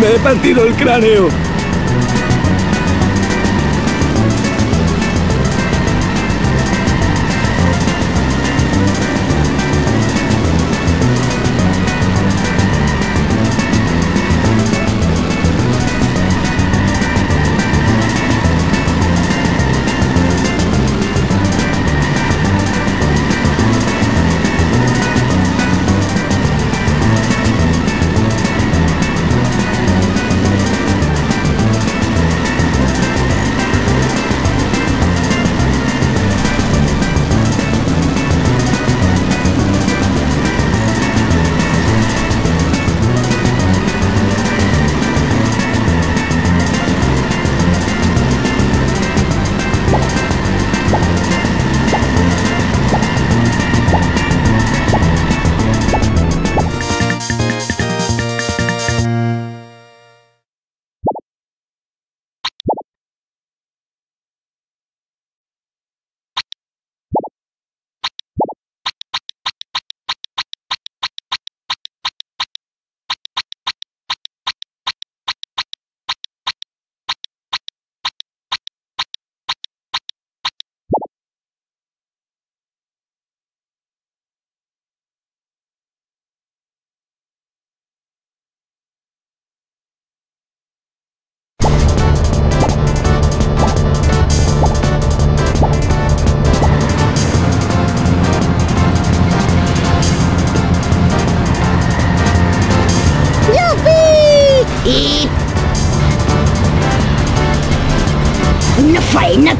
Me he partido el cráneo.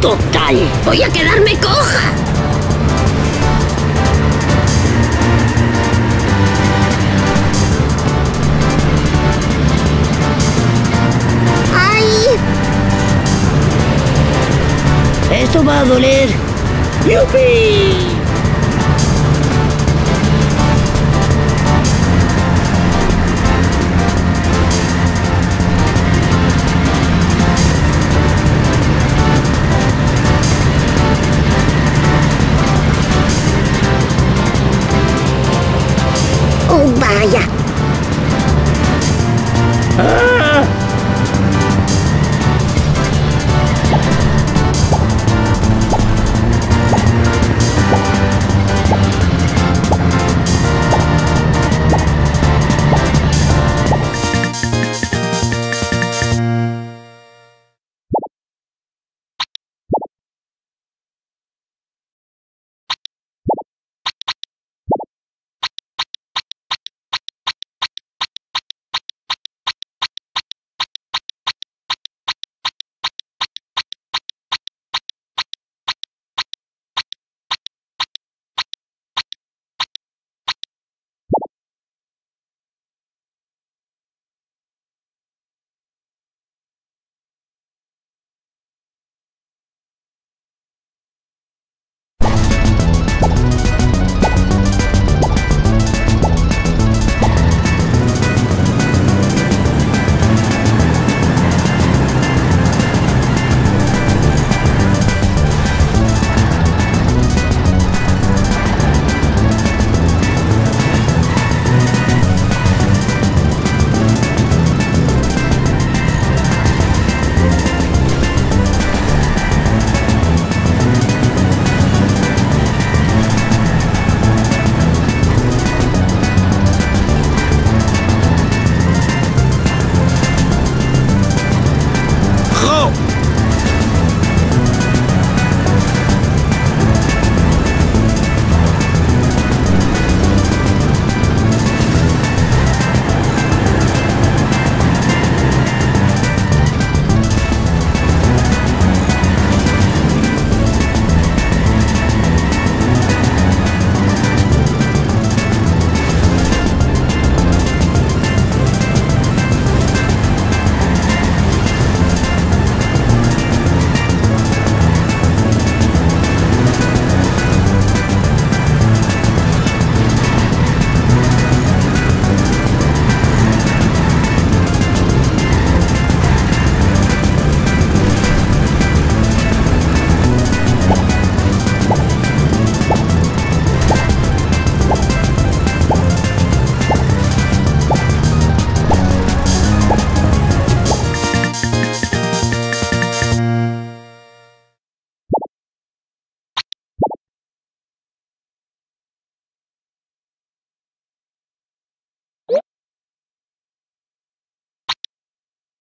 Total. Voy a quedarme coja. ¡Ay! Esto va a doler. ¡Yupi! А я.